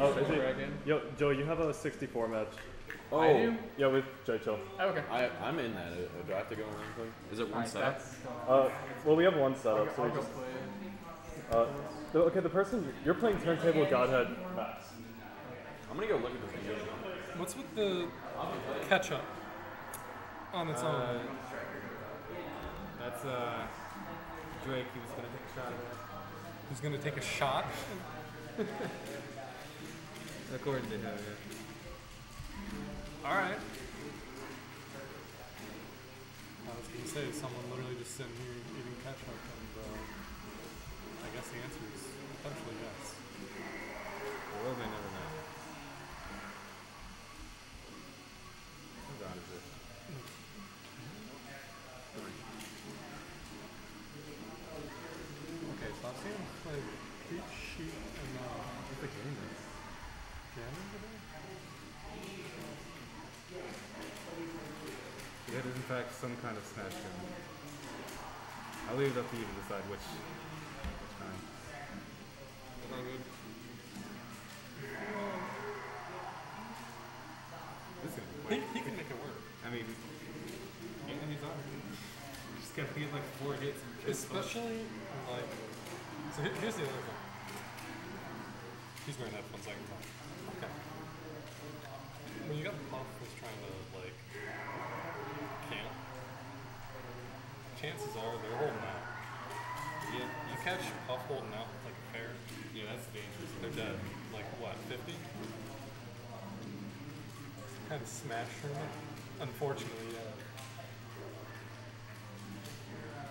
Oh, is it- I can. Yo, Joe, you have a 64 match. Oh, I do? Yeah, with Jay Chill. Oh, okay. I, I'm in that. Uh, Do I have to go in and play? Is it one Alright, setup? that's. Uh, well, we have one setup, so I'll we go just. play. Uh, the, okay, the person you're playing Turntable Godhead Max. I'm gonna go look at this video. What's with the ketchup on its Uh, own? that's uh, Drake. He was gonna take a shot of that. Who's gonna take a shot? According to him, yeah. All right. I was gonna say someone literally just sitting here eating ketchup, and uh, I guess the answer is potentially yes. The world may never know. How god is it? Okay, so I've seen like Pete Sheet and uh, What's the game is? It is in fact some kind of smash gun. I'll leave it up to you to decide which, which kind. Good. This is gonna be He, he can make it work. I mean, And he's on. just gotta get like four hits and. Especially like. So here's the other thing. He's wearing headphones. I can tell. Okay. When you got Puff who's trying to like camp, chances are they're holding out. You, you catch Puff holding out with, like a fair, Yeah, that's dangerous. they're dead. Like what, 50? Kind of smash tournament. Unfortunately, yeah.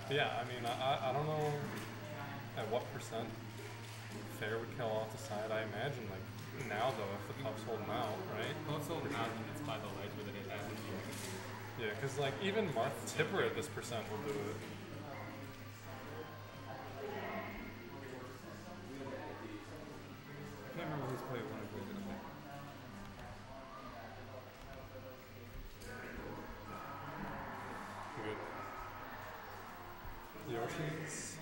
But yeah, I mean, I, I, I don't know at what percent fair would kill off the side. I imagine like now though, if the puff's holding out, right? Also, not when it's by the lights where they have be. Yeah, because like even Martha Tipper at this percent will do it. I can't remember who's played one of. Good. Yoshi's.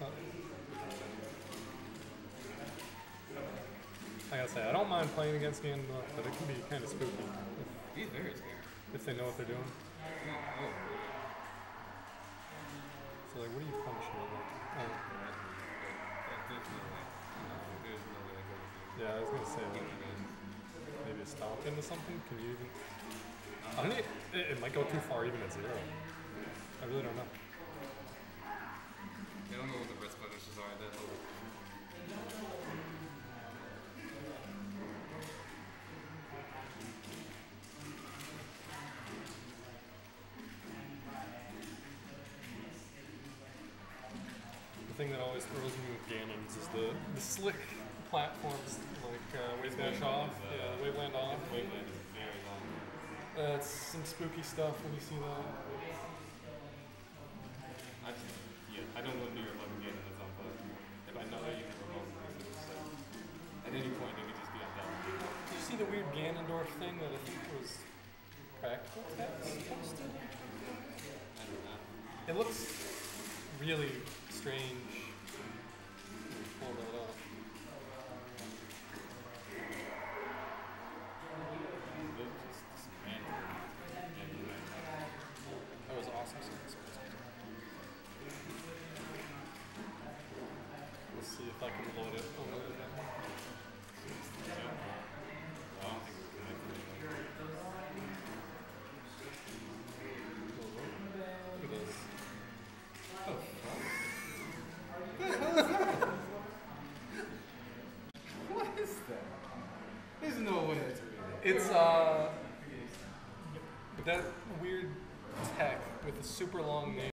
Gotta say, I don't mind playing against Ganondorf, but it can be kind of spooky if, He's very scary. if they know what they're doing. Oh, So like, what are you with? Oh, there's no way. There's no way that goes through. yeah, I was gonna say like, maybe a stomp into something. Can you even? I don't. It, it might go too far even at zero. I really don't know. I don't know what the best punishes are. That thing that always throws me with Ganons is the, the slick platforms, like uh, Wave Dash off. Yeah, the Waveland off. waveland is very long. That's some spooky stuff when you see that. I yeah, I don't know near 11 games that's on but if I know that you can remote places, so at any point it could just be on that. Did you see the weird Ganondorf thing that I think was practical text posted? I don't know. It looks really strange. Pull that That was awesome. Let's see if I can load it. That? There's no way that's real. It's uh, that weird tech with a super long name.